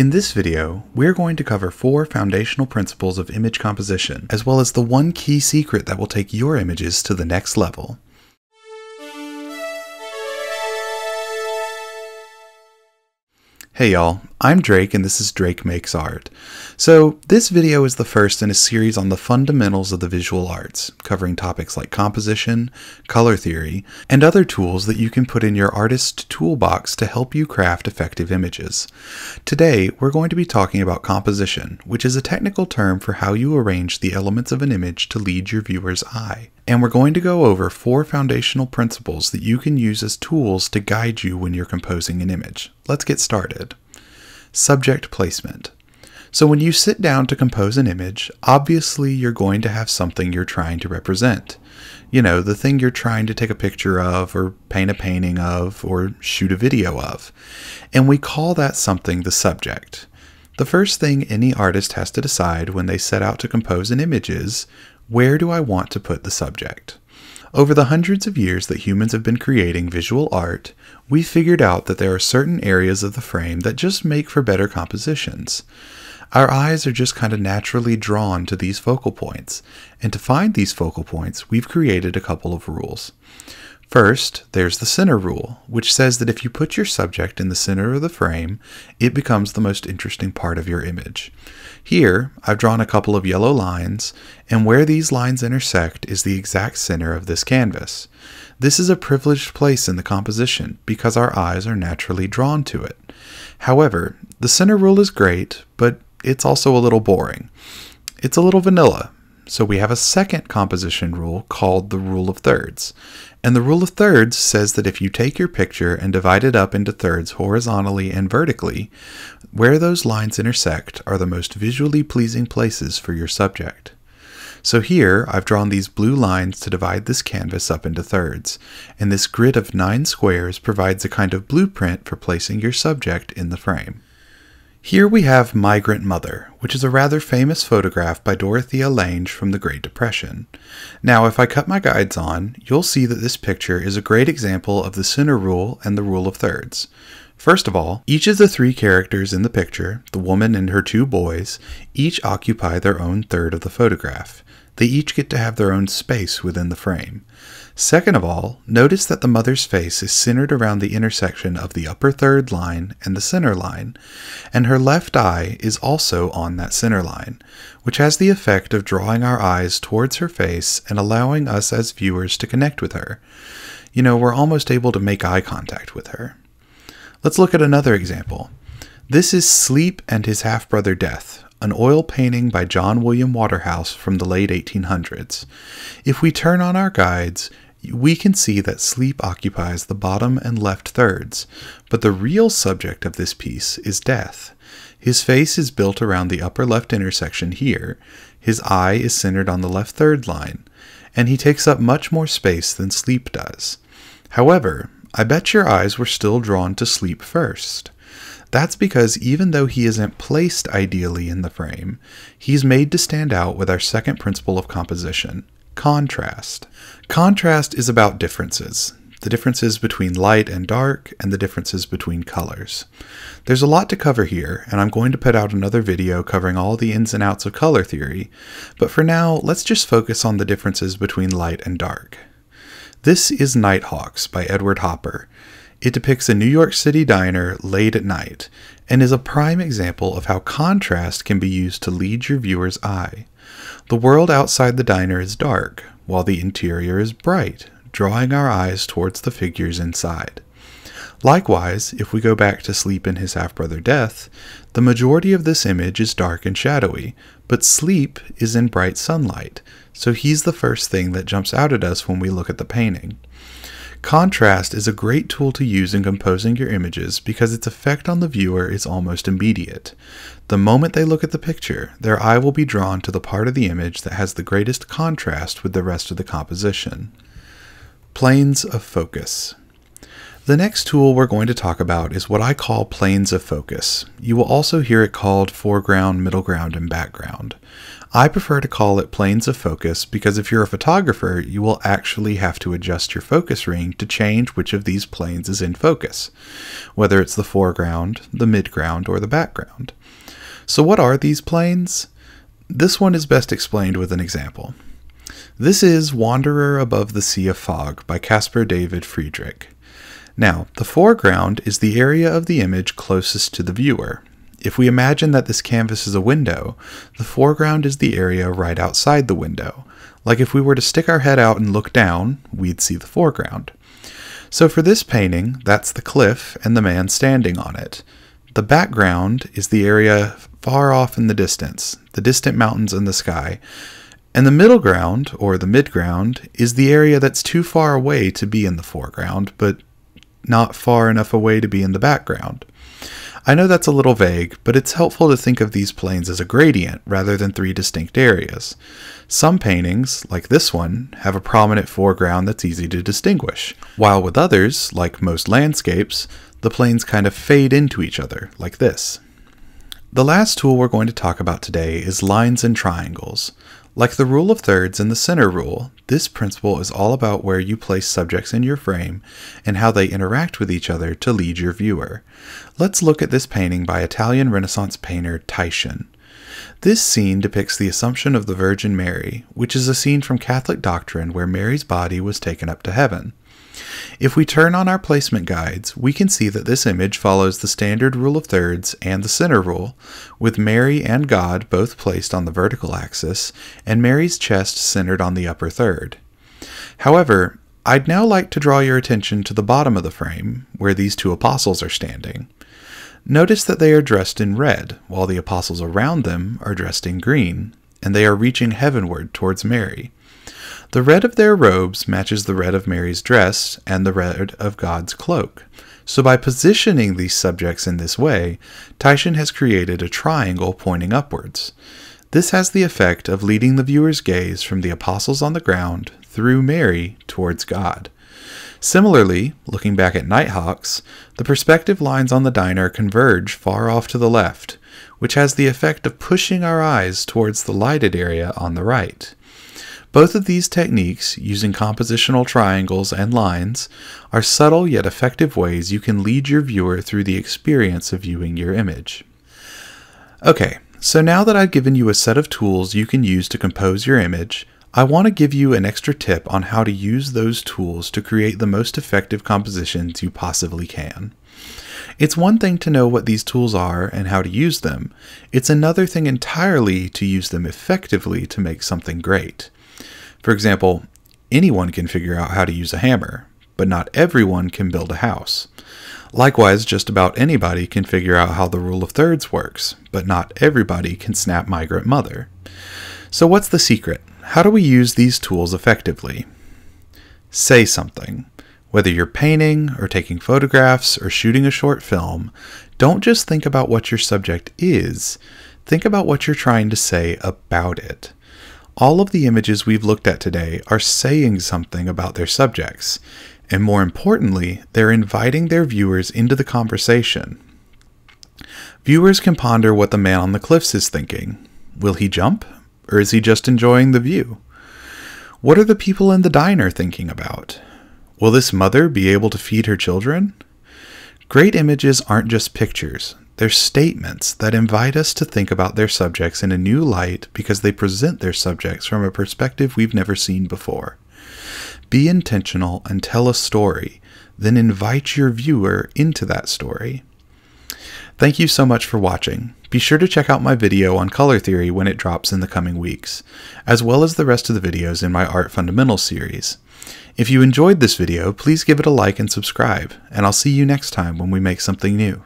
In this video, we're going to cover four foundational principles of image composition, as well as the one key secret that will take your images to the next level. Hey y'all, I'm Drake and this is Drake Makes Art. So, this video is the first in a series on the fundamentals of the visual arts, covering topics like composition, color theory, and other tools that you can put in your artist toolbox to help you craft effective images. Today, we're going to be talking about composition, which is a technical term for how you arrange the elements of an image to lead your viewer's eye. And we're going to go over four foundational principles that you can use as tools to guide you when you're composing an image. Let's get started. Subject placement. So when you sit down to compose an image, obviously you're going to have something you're trying to represent. You know, the thing you're trying to take a picture of, or paint a painting of, or shoot a video of. And we call that something the subject. The first thing any artist has to decide when they set out to compose an image is where do I want to put the subject? Over the hundreds of years that humans have been creating visual art, we figured out that there are certain areas of the frame that just make for better compositions. Our eyes are just kind of naturally drawn to these focal points, and to find these focal points, we've created a couple of rules. First, there's the center rule, which says that if you put your subject in the center of the frame, it becomes the most interesting part of your image. Here, I've drawn a couple of yellow lines, and where these lines intersect is the exact center of this canvas. This is a privileged place in the composition because our eyes are naturally drawn to it. However, the center rule is great, but it's also a little boring. It's a little vanilla, so we have a second composition rule called the rule of thirds. And the rule of thirds says that if you take your picture and divide it up into thirds horizontally and vertically, where those lines intersect are the most visually pleasing places for your subject. So here, I've drawn these blue lines to divide this canvas up into thirds, and this grid of nine squares provides a kind of blueprint for placing your subject in the frame. Here we have Migrant Mother, which is a rather famous photograph by Dorothea Lange from the Great Depression. Now, if I cut my guides on, you'll see that this picture is a great example of the center rule and the rule of thirds. First of all, each of the three characters in the picture, the woman and her two boys, each occupy their own third of the photograph. They each get to have their own space within the frame. Second of all, notice that the mother's face is centered around the intersection of the upper third line and the center line, and her left eye is also on that center line, which has the effect of drawing our eyes towards her face and allowing us as viewers to connect with her. You know, we're almost able to make eye contact with her. Let's look at another example. This is Sleep and His Half Brother Death, an oil painting by John William Waterhouse from the late 1800s. If we turn on our guides, we can see that sleep occupies the bottom and left thirds, but the real subject of this piece is death. His face is built around the upper left intersection here, his eye is centered on the left third line, and he takes up much more space than sleep does. However, I bet your eyes were still drawn to sleep first. That's because even though he isn't placed ideally in the frame, he's made to stand out with our second principle of composition, Contrast. Contrast is about differences, the differences between light and dark, and the differences between colors. There's a lot to cover here, and I'm going to put out another video covering all the ins and outs of color theory, but for now, let's just focus on the differences between light and dark. This is Nighthawks by Edward Hopper. It depicts a New York City diner late at night, and is a prime example of how contrast can be used to lead your viewer's eye. The world outside the diner is dark, while the interior is bright, drawing our eyes towards the figures inside. Likewise, if we go back to Sleep and his half brother Death, the majority of this image is dark and shadowy, but Sleep is in bright sunlight, so he's the first thing that jumps out at us when we look at the painting. Contrast is a great tool to use in composing your images because its effect on the viewer is almost immediate. The moment they look at the picture, their eye will be drawn to the part of the image that has the greatest contrast with the rest of the composition. Planes of focus. The next tool we're going to talk about is what I call planes of focus. You will also hear it called foreground, middle ground, and background. I prefer to call it planes of focus because if you're a photographer, you will actually have to adjust your focus ring to change which of these planes is in focus, whether it's the foreground, the midground, or the background. So, what are these planes? This one is best explained with an example. This is Wanderer Above the Sea of Fog by Caspar David Friedrich. Now, the foreground is the area of the image closest to the viewer. If we imagine that this canvas is a window, the foreground is the area right outside the window. Like if we were to stick our head out and look down, we'd see the foreground. So for this painting, that's the cliff and the man standing on it. The background is the area far off in the distance, the distant mountains and the sky. And the middle ground, or the midground, is the area that's too far away to be in the foreground, but not far enough away to be in the background. I know that's a little vague, but it's helpful to think of these planes as a gradient rather than three distinct areas. Some paintings, like this one, have a prominent foreground that's easy to distinguish, while with others, like most landscapes, the planes kind of fade into each other, like this. The last tool we're going to talk about today is lines and triangles. Like the rule of thirds and the center rule, this principle is all about where you place subjects in your frame and how they interact with each other to lead your viewer. Let's look at this painting by Italian Renaissance painter Titian. This scene depicts the Assumption of the Virgin Mary, which is a scene from Catholic doctrine where Mary's body was taken up to heaven. If we turn on our placement guides, we can see that this image follows the standard rule of thirds and the center rule, with Mary and God both placed on the vertical axis, and Mary's chest centered on the upper third. However, I'd now like to draw your attention to the bottom of the frame, where these two apostles are standing. Notice that they are dressed in red, while the apostles around them are dressed in green, and they are reaching heavenward towards Mary. The red of their robes matches the red of Mary's dress and the red of God's cloak. So, by positioning these subjects in this way, Titian has created a triangle pointing upwards. This has the effect of leading the viewer's gaze from the apostles on the ground through Mary towards God. Similarly, looking back at Nighthawks, the perspective lines on the diner converge far off to the left, which has the effect of pushing our eyes towards the lighted area on the right. Both of these techniques, using compositional triangles and lines, are subtle yet effective ways you can lead your viewer through the experience of viewing your image. Okay, so now that I've given you a set of tools you can use to compose your image, I want to give you an extra tip on how to use those tools to create the most effective compositions you possibly can. It's one thing to know what these tools are and how to use them, it's another thing entirely to use them effectively to make something great. For example, anyone can figure out how to use a hammer, but not everyone can build a house. Likewise, just about anybody can figure out how the rule of thirds works, but not everybody can snap migrant mother. So, what's the secret? How do we use these tools effectively? Say something. Whether you're painting or taking photographs or shooting a short film, don't just think about what your subject is, think about what you're trying to say about it. All of the images we've looked at today are saying something about their subjects, and more importantly, they're inviting their viewers into the conversation. Viewers can ponder what the man on the cliffs is thinking. Will he jump? Or is he just enjoying the view? What are the people in the diner thinking about? Will this mother be able to feed her children? Great images aren't just pictures, they're statements that invite us to think about their subjects in a new light because they present their subjects from a perspective we've never seen before. Be intentional and tell a story, then invite your viewer into that story. Thank you so much for watching. Be sure to check out my video on color theory when it drops in the coming weeks, as well as the rest of the videos in my Art Fundamentals series. If you enjoyed this video, please give it a like and subscribe, and I'll see you next time when we make something new.